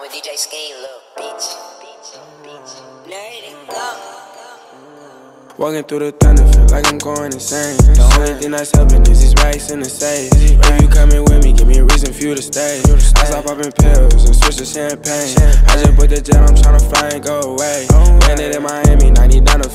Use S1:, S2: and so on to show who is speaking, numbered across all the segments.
S1: with DJ Skate, little bitch. Let it go.
S2: Walking through the thunder, feel like I'm going insane. The only thing that's helping is these racks in the safe. If you coming with me, give me a reason for you to stay. I stop popping pills and switch to champagne. I just put the jet, I'm tryna fly and go away. Landed in Miami,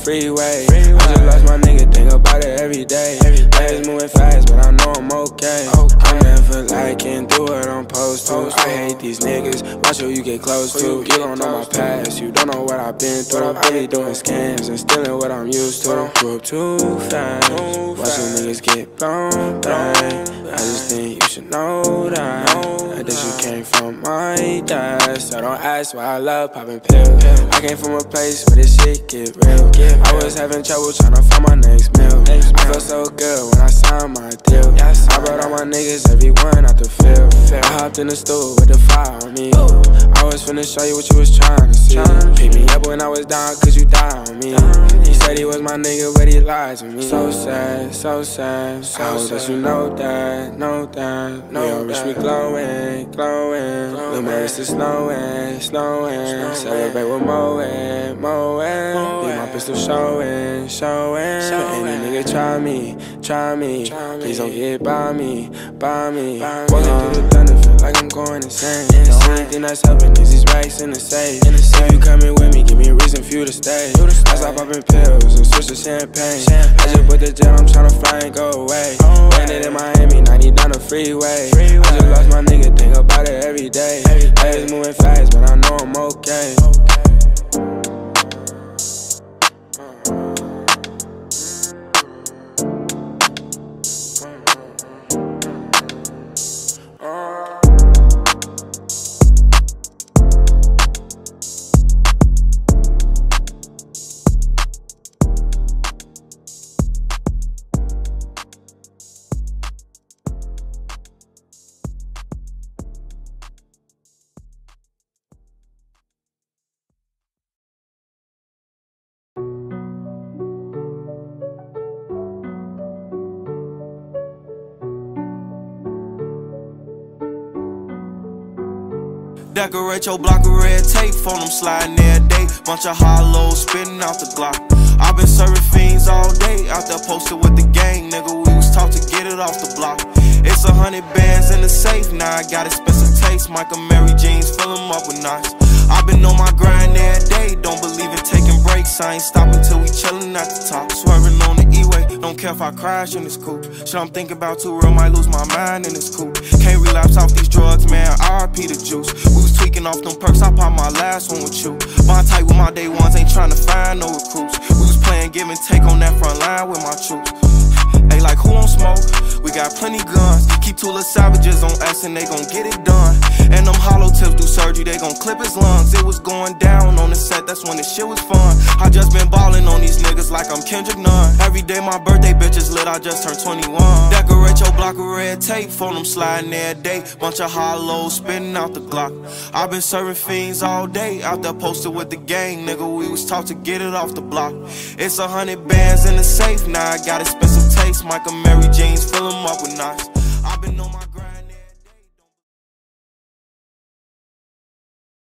S2: 90 down freeway. I just lost my nigga, think about it every day. Days moving fast, but I know I'm okay. I'm never liking, do what I'm supposed to. I hate these niggas, watch who you get close to. You don't know my past, you don't know what I've been through. I be doing scams and stealing what I'm used to. Grew up too fast, watching niggas get blown back. I just think you should know that. I That you came from my dad. So don't ask why I love popping pills. I came from a place where this shit get real. I was having trouble trying to find my next meal. I felt so good when I signed my deal. I brought all my niggas, everyone out the field. I hopped in the stool with the fire on me. I was finna show you what you was trying to see. Pick me up when I was down, cause you died on me. He said he was my nigga, but he lied to me. So sad, so sad. I hope that you know that, know that. We all wish me glowing, glowing. Lil' Maris is snowing, snowing. Celebrate with Moen, Moen. Leave my pistol showing, showing. Any nigga try me, try me. Please don't get by me, by me. Walking through the like I'm going insane. The only thing that's helping is these racks in the safe. If you coming with me, give me a reason for you to stay. I stop popping pills and switch to champagne. I just put the jet, I'm tryna fly and go away. Landed in Miami, 90 down the freeway. I just lost my nigga, think about it every day.
S3: Decorate your block with red tape, phone them sliding every day. Bunch of hollows spitting out the Glock. i been serving fiends all day, out there posted with the gang, nigga. We was taught to get it off the block. It's a hundred bands in the safe, now I got expensive taste. Mike Amiri jeans, fill 'em up with knots. i been on my grind every day, don't believe in taking breaks. I ain't stopping till we chillin' at the top. Swerving on don't care if I crash in this coupe. Shit I'm thinking about too real, might lose my mind in this coupe. Can't relapse off these drugs, man. RP the juice. We was tweaking off them perks, I popped my last one with you. My tight with my day ones, ain't trying to find no recruits. We was playing give and take on that front line with my troops. Hey, like who on smoke? We got plenty guns. Keep two little savages on us and they gon' get it done. And them hollow tips do surgery, they gon' clip his lungs. It was going down on the set, that's when the shit was fun. I just been on like I'm Kendrick Nunn. Every day my birthday bitches lit, I just turned 21. Decorate your block with red tape, phone them sliding every day. Bunch of hollows spitting out the Glock. i been serving fiends all day, out there posted with the gang, nigga. We was taught to get it off the block. It's a hundred bands in the safe, now I got expensive taste. Mike Amiri jeans, fill 'em up with knots.